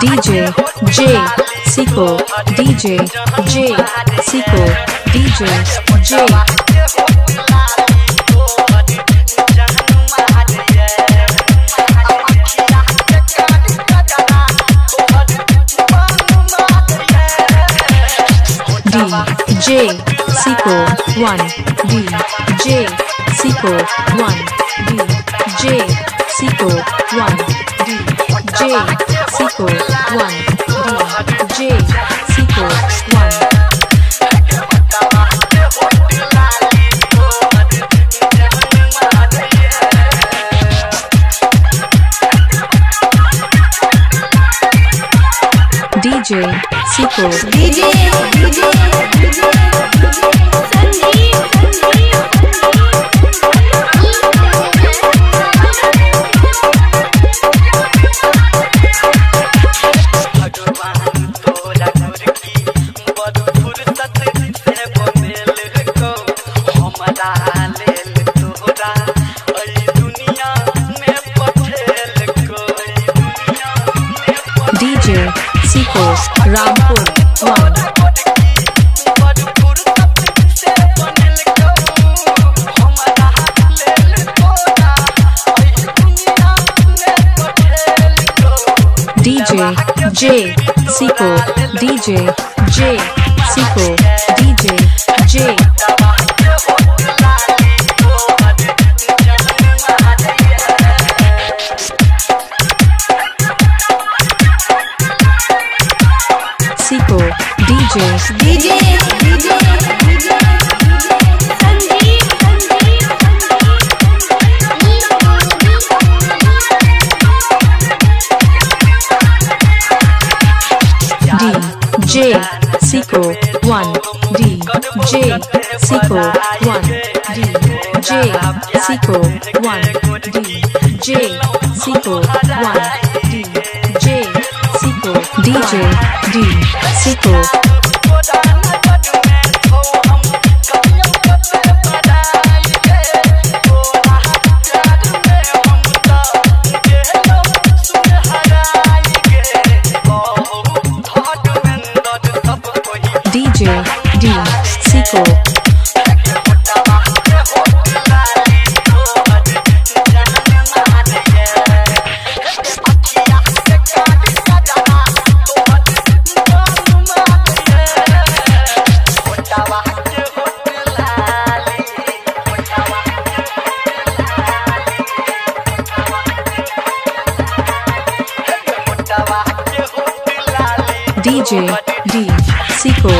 DJ J Seco DJ J Seco DJ J. J Seco 1 D J Seco 1 D J Seco 1 D J Siko 1 DJ Siko 1 DJ Siko DJ DJ भगवान दुनिया में पठेल को DJ J Siko DJ J Siko DJ J DJ DJ DJ DJ Siko 1 DJ Siko 1 DJ Siko 1 DJ Siko 1 DJ Siko DJ D Siko D Siko DJ D Siko